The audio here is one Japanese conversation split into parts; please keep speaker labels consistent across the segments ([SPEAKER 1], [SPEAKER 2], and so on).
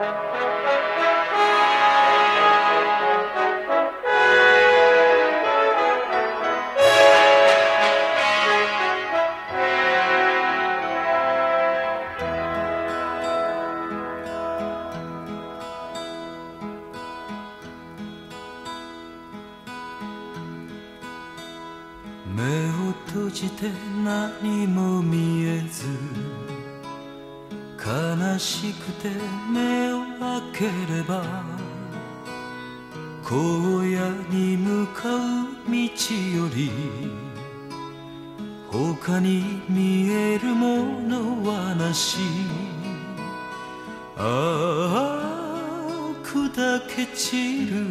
[SPEAKER 1] 目を閉じて何も見えず悲しくて目を開ければ荒野に向かう道より他に見えるものはなし。ああ砕け散る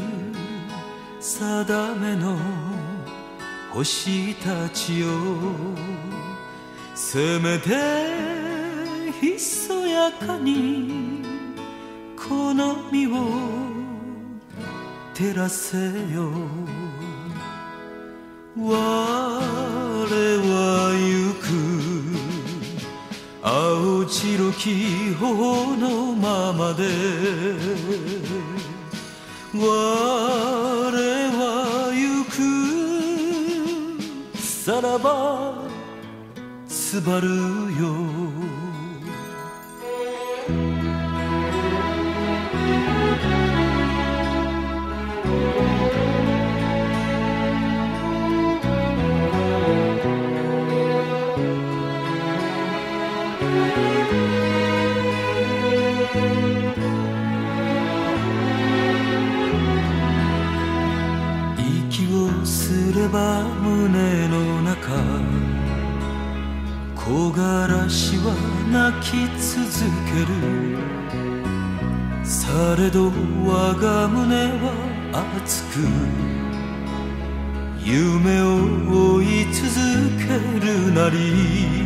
[SPEAKER 1] 定めの星たちよ。せめてひそやかにこの身を照らせよ。我は行く青白き頬のままで。我は行くさらばすばるよ。息をすれば胸の中木枯らしは泣き続ける。されど我が胸は熱く夢を追い続けるなり。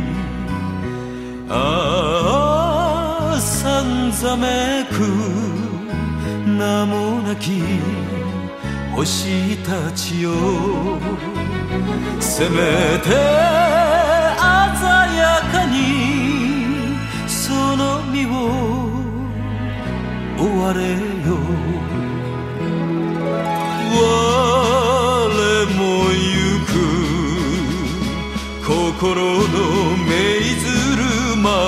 [SPEAKER 1] ああさんざめく名もなき星たちよ。せめて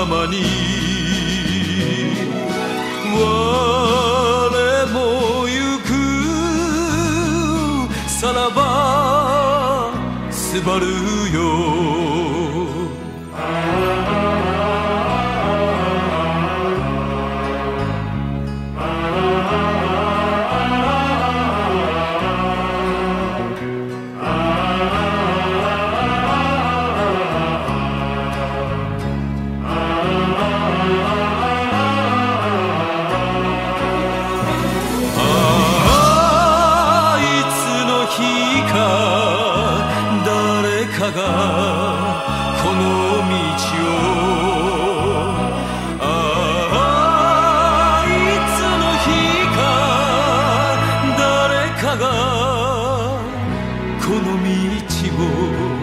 [SPEAKER 1] まに。我も行く。さらばすばるよ。かがこの道を